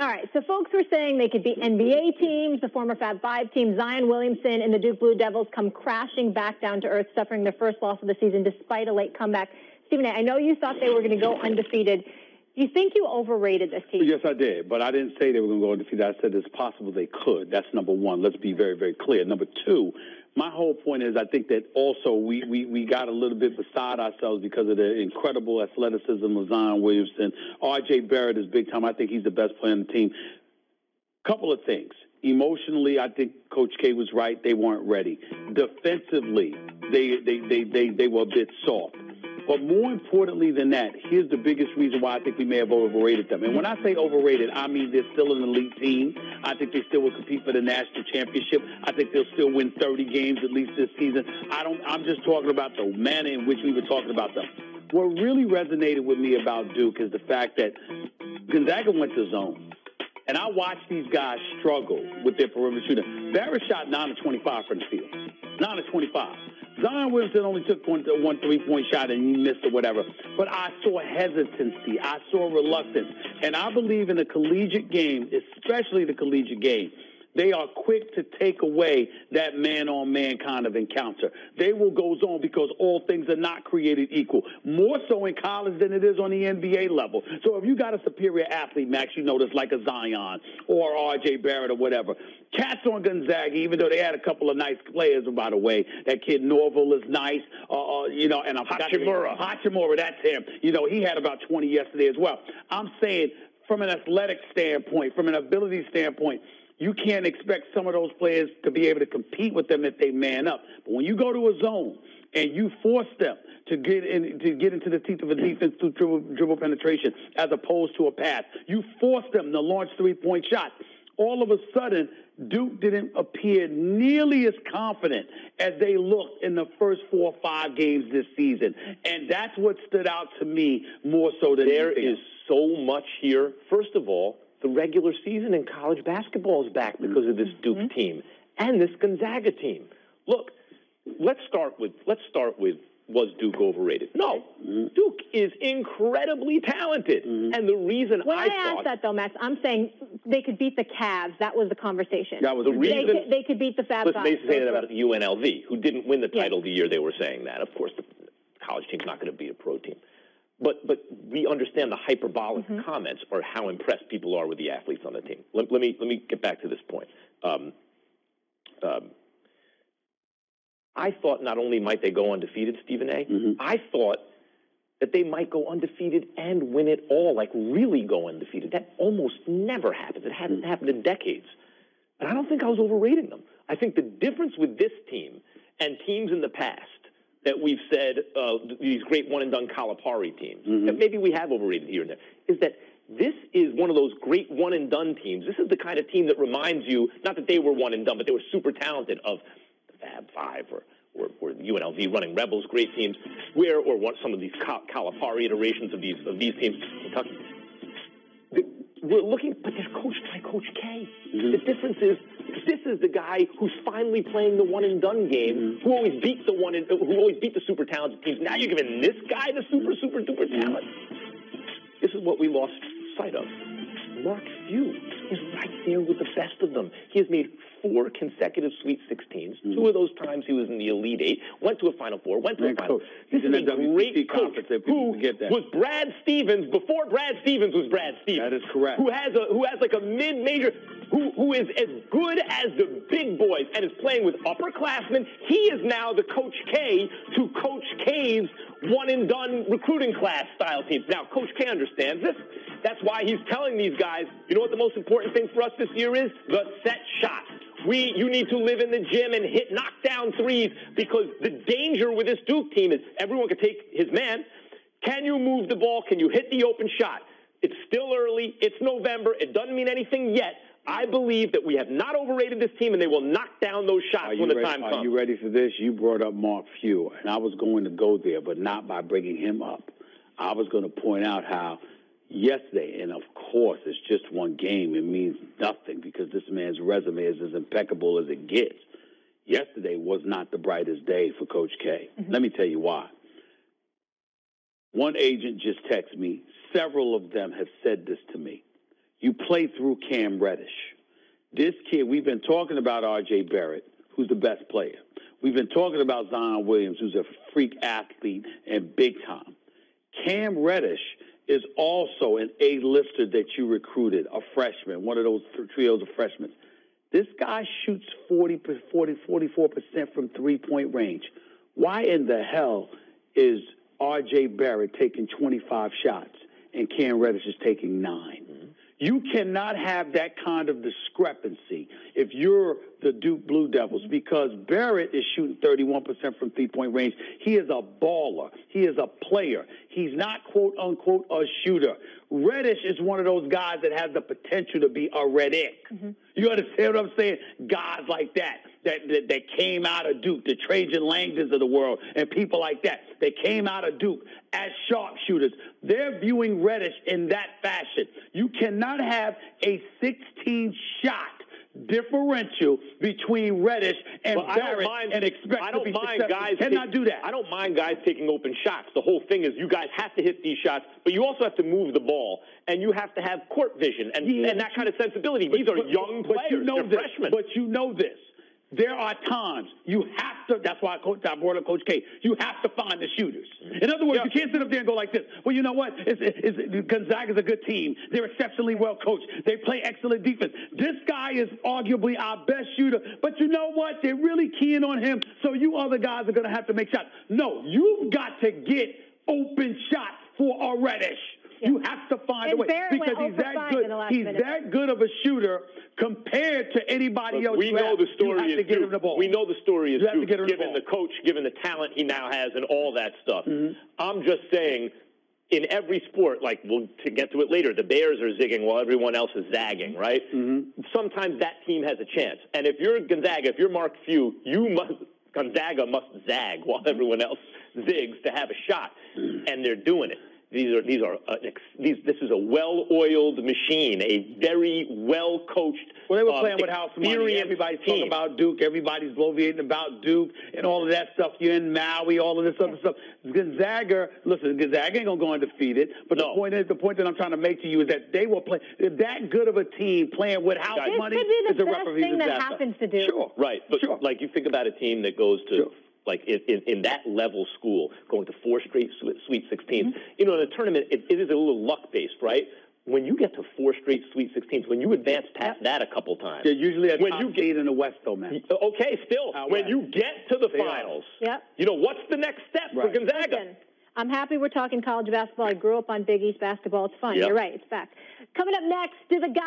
All right, so folks were saying they could be NBA teams, the former Fab Five team, Zion Williamson and the Duke Blue Devils come crashing back down to earth, suffering their first loss of the season despite a late comeback. Stephen I know you thought they were going to go undefeated. Do you think you overrated this team? Yes, I did, but I didn't say they were going to go undefeated. I said it's possible they could. That's number one. Let's be very, very clear. Number two, my whole point is I think that also we, we, we got a little bit beside ourselves because of the incredible athleticism of Zion Williamson. R.J. Barrett is big time. I think he's the best player on the team. Couple of things. Emotionally, I think Coach K was right. They weren't ready. Defensively, they they they they, they were a bit soft. But more importantly than that, here's the biggest reason why I think we may have overrated them. And when I say overrated, I mean they're still an elite team. I think they still will compete for the national championship. I think they'll still win 30 games at least this season. I don't. I'm just talking about the manner in which we were talking about them. What really resonated with me about Duke is the fact that Gonzaga went to zone. And I watched these guys struggle with their perimeter shooting. Barrett shot 9 of 25 from the field. 9 of 25. Zion Williamson only took one, one three point shot and he missed or whatever. But I saw hesitancy. I saw reluctance. And I believe in the collegiate game, especially the collegiate game, they are quick to take away that man on man kind of encounter. They will go zone because all things are not created equal. More so in college than it is on the NBA level. So if you got a superior athlete, Max, you notice like a Zion or RJ Barrett or whatever. Cats on Gonzaga, even though they had a couple of nice players, by the way. That kid Norvell is nice. Uh, uh, you know, and I'm Hachimura. Hachimura, that's him. You know, he had about 20 yesterday as well. I'm saying from an athletic standpoint, from an ability standpoint, you can't expect some of those players to be able to compete with them if they man up. But when you go to a zone and you force them to get in to get into the teeth of a defense through dribble, dribble penetration as opposed to a pass, you force them to launch three point shots. All of a sudden, Duke didn't appear nearly as confident as they looked in the first four or five games this season. And that's what stood out to me more so than there anything is so much here. First of all, the regular season in college basketball is back because of this Duke Mm-hmm. team and this Gonzaga team. Look, let's start with let's start with was Duke overrated? No, Mm-hmm. Duke is incredibly talented, and the reason When I, I, thought asked that though, Max, I'm saying they could beat the Cavs. That was the conversation. That was The the they, reason- could, they could beat the Fab Listen, Five. used to say that about UNLV, who didn't win the Yeah. title the year they were saying that. Of course, the college team's not going to beat a pro team. But but we understand the hyperbolic Mm-hmm. comments or how impressed people are with the athletes on the team. Let, let me let me get back to this point. Um, um, I thought not only might they go undefeated, Stephen A. I Mhm. thought that they might go undefeated and win it all, like really go undefeated. That almost never happens. It hasn't happened in decades. And I don't think I was overrating them. I think the difference with this team and teams in the past that we've said, uh, these great one and done Calipari teams, that maybe we have overrated here and there, is that this is one of those great one and done teams. This is the kind of team that reminds you, not that they were one and done, but they were super talented, of the Fab Five or, or, or UNLV running Rebels, great teams, where, or what some of these Calipari iterations of these, of these teams, Kentucky we're looking, but they're coached by Coach K. Mm-hmm. The difference is, this is the guy who's finally playing the one and done game, mm-hmm. who always beat the one, and, uh, who always beat the super talented teams. Now you're giving this guy the super, super duper mm-hmm. talent. This is what we lost sight of. Mark Few is right there with the best of them. He has made four consecutive Sweet 16s. Two of those times he was in the Elite Eight, went to a Final Four, went to Man, a Final. coach. This He's is in a great coach conference, who was Brad Stevens before Brad Stevens was Brad Stevens. That is correct. Who has a who has like a mid-major who who is as good as the big boys and is playing with upperclassmen. He is now the Coach K to Coach K's one and done recruiting class style teams. Now Coach K understands this. That's why he's telling these guys, you know what the most important thing for us this year is? The set shot. We, you need to live in the gym and hit knockdown threes because the danger with this Duke team is everyone can take his man. Can you move the ball? Can you hit the open shot? It's still early. It's November. It doesn't mean anything yet. I believe that we have not overrated this team and they will knock down those shots when the ready, time are comes. you ready for this? You brought up Mark Few, and I was going to go there, but not by bringing him up. I was going to point out how yesterday, and of course, it's just one game. It means nothing because this man's resume is as impeccable as it gets. Yesterday was not the brightest day for Coach K. Mm-hmm. Let me tell you why. One agent just texted me. Several of them have said this to me. You play through Cam Reddish. This kid, we've been talking about R.J. Barrett, who's the best player. We've been talking about Zion Williams, who's a freak athlete and big time. Cam Reddish is also an A-lister that you recruited, a freshman, one of those trios of freshmen. This guy shoots 40, 40 44% from three-point range. Why in the hell is R.J. Barrett taking 25 shots and Cam Reddish is taking 9 You cannot have that kind of discrepancy if you're the Duke Blue Devils because Barrett is shooting 31% from three point range. He is a baller. He is a player. He's not, quote unquote, a shooter. Reddish is one of those guys that has the potential to be a Redick. Mm-hmm. You understand what I'm saying? Guys like that, that, that, that came out of Duke, the Trajan Langdons of the world, and people like that, that came out of Duke as sharpshooters. They're viewing Reddish in that fashion. You cannot have a 16 shot differential between Reddish and Well, I don't Barrett mind. and expect I don't be mind successful. guys. Cannot take- do that. I don't mind guys taking open shots. The whole thing is you guys have to hit these shots, but you also have to move the ball, and you have to have court vision and, Yeah, and that kind of sensibility. These are But- young but players. you know They're this. freshmen. But you know this. There are times you have to. That's why I, coach, I brought up Coach K. You have to find the shooters. In other words, Yeah. you can't sit up there and go like this. Well, you know what? It's, it's, Gonzaga's a good team. They're exceptionally well coached. They play excellent defense. This guy is arguably our best shooter. But you know what? They're really keying on him. So you other guys are going to have to make shots. No, you've got to get open shots for a Reddish. You have to find And a way Barrett went because he's that good. in the last He's minute. that good of a shooter compared to anybody Look, else. we you know have. the story You have is to get him the ball. We know the story is You have to get him the given ball. the coach, given the talent he now has, and all that stuff. Mm-hmm. I'm just saying, in every sport, like we'll to get to it later, the Bears are zigging while everyone else is zagging, right? Mm-hmm. Sometimes that team has a chance, and if you're Gonzaga, if you're Mark Few, you must Gonzaga must zag while everyone else zigs to have a shot, and they're doing it. These are these are uh, these. This is a well-oiled machine, a very well-coached. Well, they were um, playing with house money. Everybody's team. talking about Duke. Everybody's bloviating about Duke and all of that stuff. You're in Maui, all of this other stuff. Gonzaga, listen, Gonzaga ain't gonna go undefeated. But No. the point is, the point that I'm trying to make to you is that they were playing that good of a team playing with house This money. could be the a best thing for that happens to Duke. Sure, Right, but Sure. like you think about a team that goes to Sure. Like in, in, in that level school, going to four straight Sweet 16s. Mm-hmm. You know, in a tournament, it, it is a little luck based, right? When you get to four straight Sweet 16s, when you advance past that a couple times, They're usually a when top you seed in the West, though, man. okay, still Out when west. you get to the They finals, Yep. you know what's the next step for Gonzaga? Listen, I'm happy we're talking college basketball. I grew up on Big East basketball. It's fun. Yep. You're right. It's fact. Coming up next, do the guys.